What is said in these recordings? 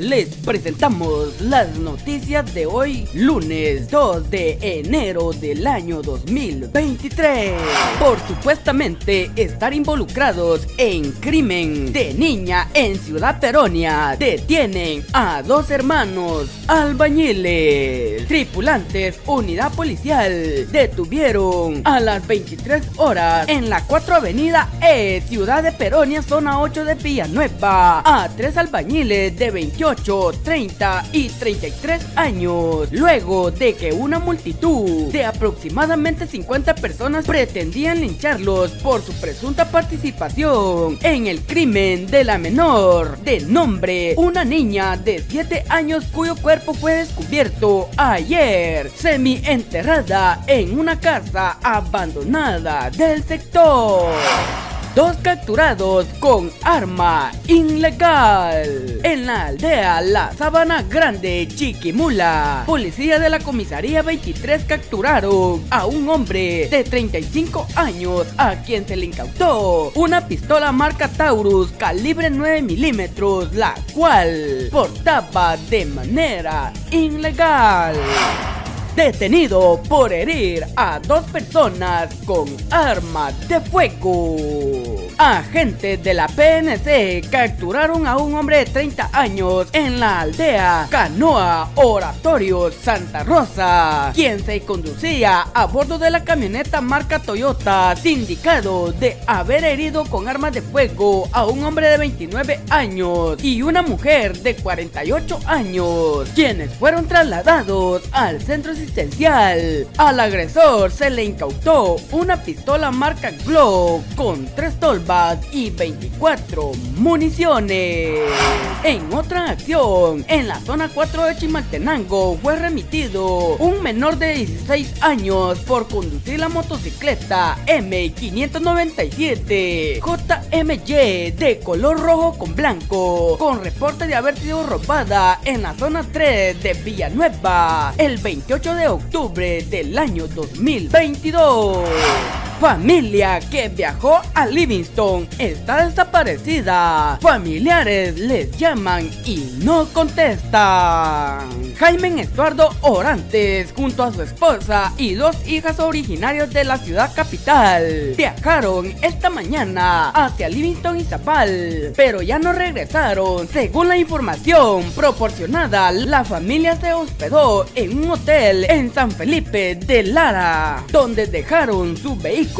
Les presentamos las noticias de hoy, lunes 2 de enero del año 2023. Por supuestamente estar involucrados en crimen de niña en Ciudad Peronia, detienen a dos hermanos albañiles. Tripulantes, unidad policial, detuvieron a las 23 horas en la 4 Avenida E, Ciudad de Peronia, zona 8 de Villanueva, a tres albañiles de 28 30 y 33 años, luego de que una multitud de aproximadamente 50 personas pretendían lincharlos por su presunta participación en el crimen de la menor de nombre una niña de 7 años cuyo cuerpo fue descubierto ayer semi enterrada en una casa abandonada del sector. Dos capturados con arma ilegal en la aldea La Sabana Grande, Chiquimula. Policía de la comisaría 23 capturaron a un hombre de 35 años a quien se le incautó una pistola marca Taurus calibre 9 milímetros, la cual portaba de manera ilegal detenido por herir a dos personas con armas de fuego. Agentes de la PNC capturaron a un hombre de 30 años en la aldea Canoa Oratorio Santa Rosa, quien se conducía a bordo de la camioneta marca Toyota, sindicado de haber herido con armas de fuego a un hombre de 29 años y una mujer de 48 años, quienes fueron trasladados al centro asistencial. Al agresor se le incautó una pistola marca Glock con tres tolvas y 24 municiones. En otra acción, en la zona 4 de Chimaltenango fue remitido un menor de 16 años por conducir la motocicleta M597 JMY de color rojo con blanco, con reporte de haber sido robada en la zona 3 de Villanueva el 28 de octubre del año 2022. Familia que viajó a Livingston está desaparecida. Familiares les llaman y no contestan. Jaime Estuardo Orantes, junto a su esposa y dos hijas originarios de la ciudad capital, viajaron esta mañana hacia Livingston y Zapal, pero ya no regresaron. Según la información proporcionada, la familia se hospedó en un hotel en San Felipe de Lara, donde dejaron su vehículo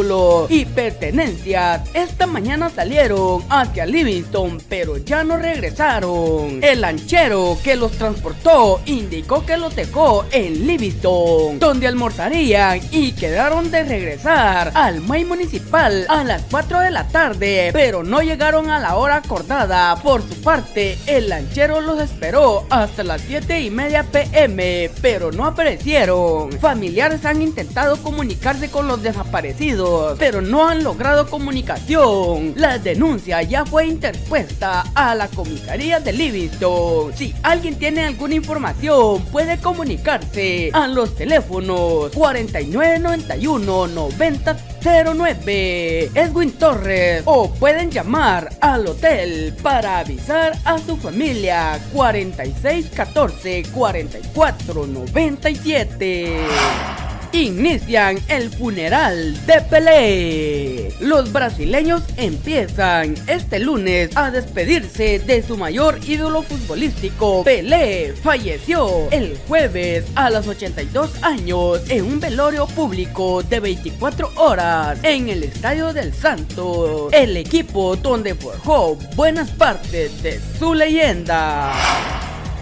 y pertenencias. Esta mañana salieron hacia Livingston, pero ya no regresaron. El lanchero que los transportó indicó que los dejó en Livingston, donde almorzarían y quedaron de regresar al May Municipal a las 4 de la tarde, pero no llegaron a la hora acordada. Por su parte, el lanchero los esperó hasta las 7 y media pm, pero no aparecieron. Familiares han intentado comunicarse con los desaparecidos pero no han logrado comunicación. La denuncia ya fue interpuesta a la comisaría de Livingston. Si alguien tiene alguna información, puede comunicarse a los teléfonos 4991 9009 Edwin Torres o pueden llamar al hotel para avisar a su familia 4614 4497 inician el funeral de Pelé. Los brasileños empiezan este lunes a despedirse de su mayor ídolo futbolístico. Pelé falleció el jueves a los 82 años en un velorio público de 24 horas en el Estadio del Santo, el equipo donde forjó buenas partes de su leyenda.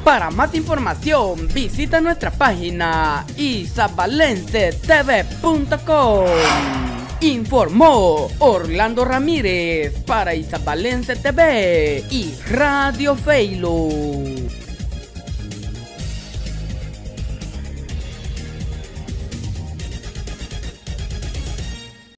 Para más información, visita nuestra página isabalencetv.com. Informó Orlando Ramírez para Isabalense TV y Radio Feilo.